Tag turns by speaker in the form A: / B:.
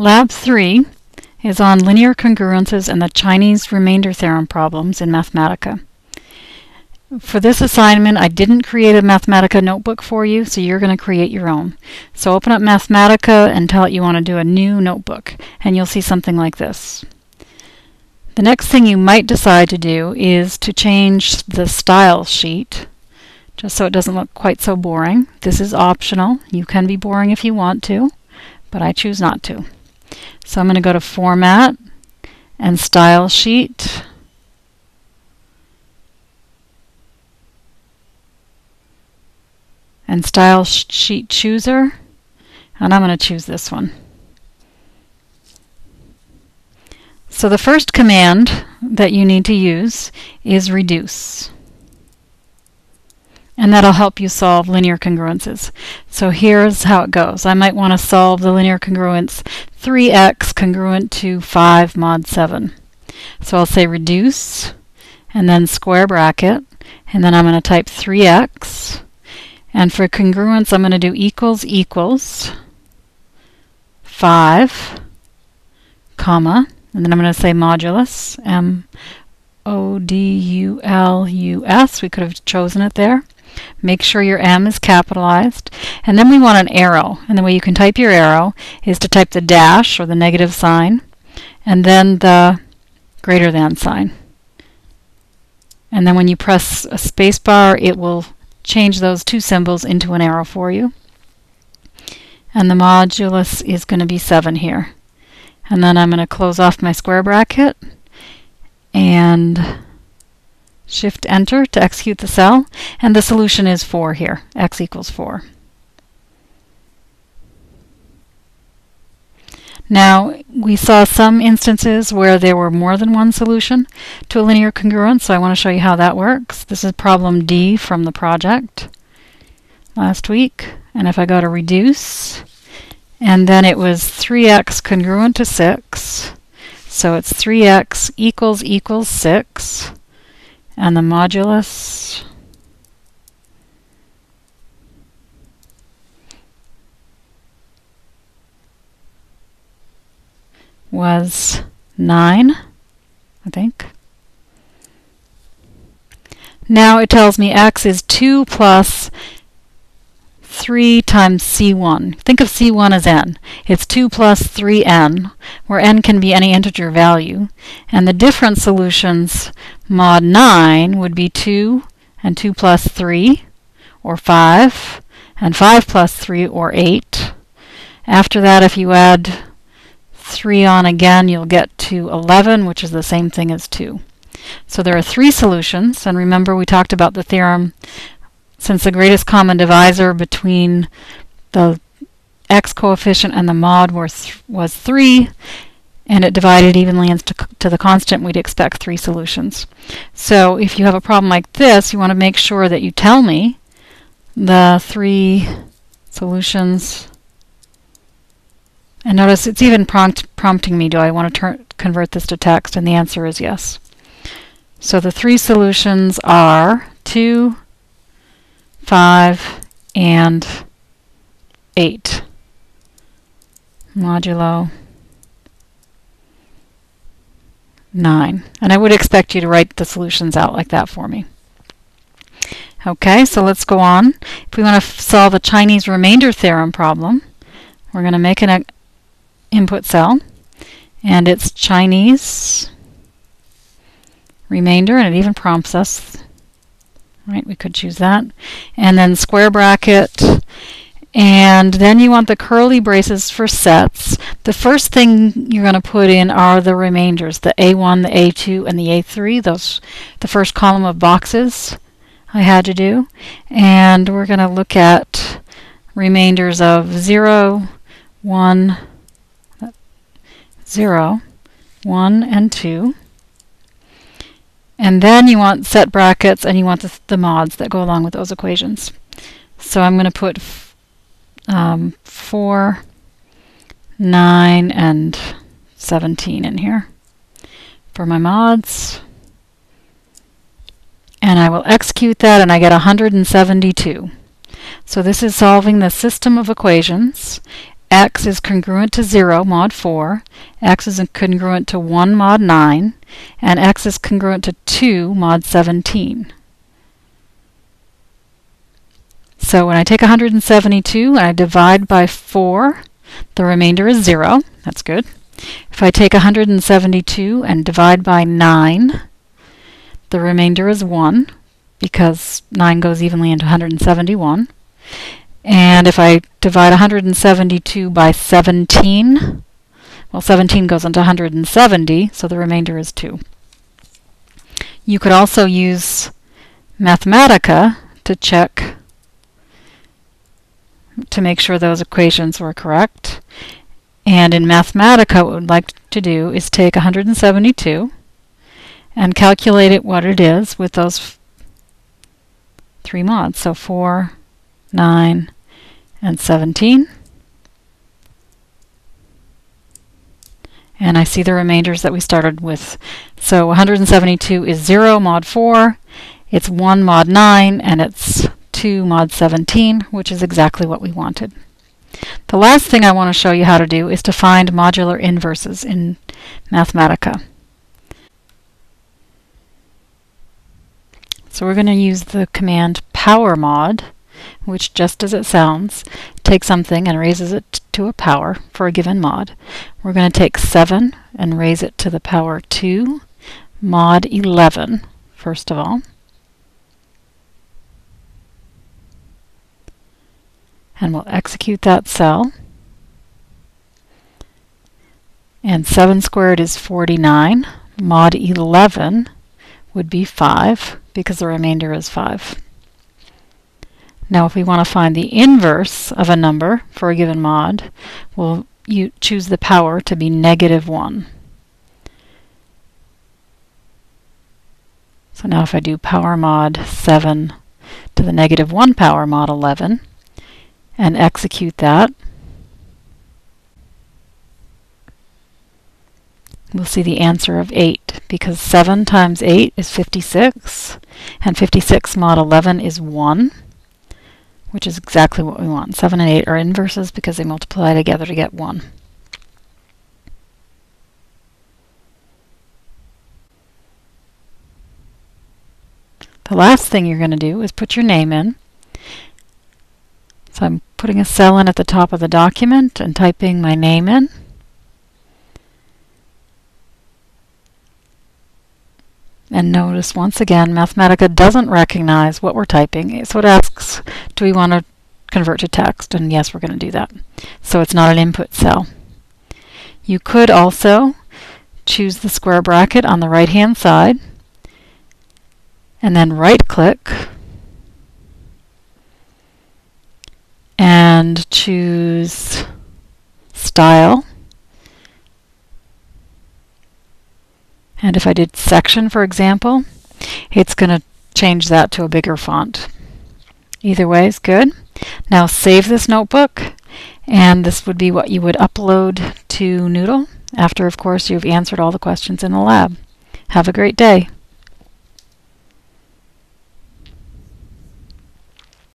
A: Lab 3 is on linear congruences and the Chinese remainder theorem problems in Mathematica. For this assignment, I didn't create a Mathematica notebook for you, so you're going to create your own. So open up Mathematica and tell it you want to do a new notebook, and you'll see something like this. The next thing you might decide to do is to change the style sheet, just so it doesn't look quite so boring. This is optional. You can be boring if you want to, but I choose not to. So I'm going to go to Format and Style Sheet. and Style Sheet Chooser, and I'm going to choose this one. So the first command that you need to use is reduce. And that'll help you solve linear congruences. So here's how it goes. I might want to solve the linear congruence 3x congruent to 5 mod 7. So I'll say reduce, and then square bracket, and then I'm going to type 3x, and for congruence, I'm going to do equals equals 5, comma, and then I'm going to say modulus, M-O-D-U-L-U-S. We could have chosen it there. Make sure your M is capitalized. And then we want an arrow. And the way you can type your arrow is to type the dash or the negative sign, and then the greater than sign. And then when you press a spacebar, it will change those two symbols into an arrow for you. And the modulus is going to be 7 here. And then I'm going to close off my square bracket and shift enter to execute the cell. And the solution is 4 here, x equals 4. Now, we saw some instances where there were more than one solution to a linear congruence, so I want to show you how that works. This is problem D from the project last week. And if I go to reduce, and then it was 3x congruent to 6, so it's 3x equals equals 6, and the modulus was 9, I think. Now it tells me x is 2 plus 3 times c1. Think of c1 as n. It's 2 plus 3n, where n can be any integer value. And the different solutions, mod 9, would be 2 and 2 plus 3, or 5, and 5 plus 3, or 8. After that, if you add 3 on again, you'll get to 11, which is the same thing as 2. So there are three solutions, and remember we talked about the theorem since the greatest common divisor between the x coefficient and the mod th was 3, and it divided evenly into to the constant, we'd expect three solutions. So if you have a problem like this, you want to make sure that you tell me the three solutions and notice it's even prompt, prompting me, do I want to convert this to text? And the answer is yes. So the three solutions are 2, 5, and 8. Modulo 9. And I would expect you to write the solutions out like that for me. Okay, so let's go on. If we want to solve a Chinese remainder theorem problem, we're going to make an uh, input cell and it's Chinese remainder and it even prompts us right we could choose that and then square bracket and then you want the curly braces for sets the first thing you're going to put in are the remainders the A1 the A2 and the A3 those the first column of boxes I had to do and we're going to look at remainders of 0 1 0, 1, and 2. And then you want set brackets and you want the, the mods that go along with those equations. So I'm going to put um, 4, 9, and 17 in here for my mods. And I will execute that and I get 172. So this is solving the system of equations x is congruent to 0 mod 4, x is congruent to 1 mod 9, and x is congruent to 2 mod 17. So when I take 172 and I divide by 4, the remainder is 0. That's good. If I take 172 and divide by 9, the remainder is 1 because 9 goes evenly into 171. And if I divide 172 by 17, well, 17 goes into 170, so the remainder is 2. You could also use Mathematica to check to make sure those equations were correct. And in Mathematica, what we'd like to do is take 172 and calculate it what it is with those three mods. So 4, 9, and 17. And I see the remainders that we started with. So 172 is 0 mod 4, it's 1 mod 9, and it's 2 mod 17, which is exactly what we wanted. The last thing I want to show you how to do is to find modular inverses in Mathematica. So we're going to use the command power mod which just as it sounds, takes something and raises it to a power for a given mod. We're going to take 7 and raise it to the power 2 mod 11, first of all. And we'll execute that cell. And 7 squared is 49. Mod 11 would be 5, because the remainder is 5. Now if we want to find the inverse of a number for a given mod, we'll choose the power to be negative 1. So now if I do power mod 7 to the negative 1 power mod 11 and execute that, we'll see the answer of 8 because 7 times 8 is 56 and 56 mod 11 is 1 which is exactly what we want. 7 and 8 are inverses because they multiply together to get 1. The last thing you're going to do is put your name in. So I'm putting a cell in at the top of the document and typing my name in. And notice once again, Mathematica doesn't recognize what we're typing, so it asks, do we want to convert to text? And yes, we're going to do that. So it's not an input cell. You could also choose the square bracket on the right hand side and then right and choose style And if I did section, for example, it's going to change that to a bigger font. Either way is good. Now save this notebook, and this would be what you would upload to Moodle after, of course, you've answered all the questions in the lab. Have a great day.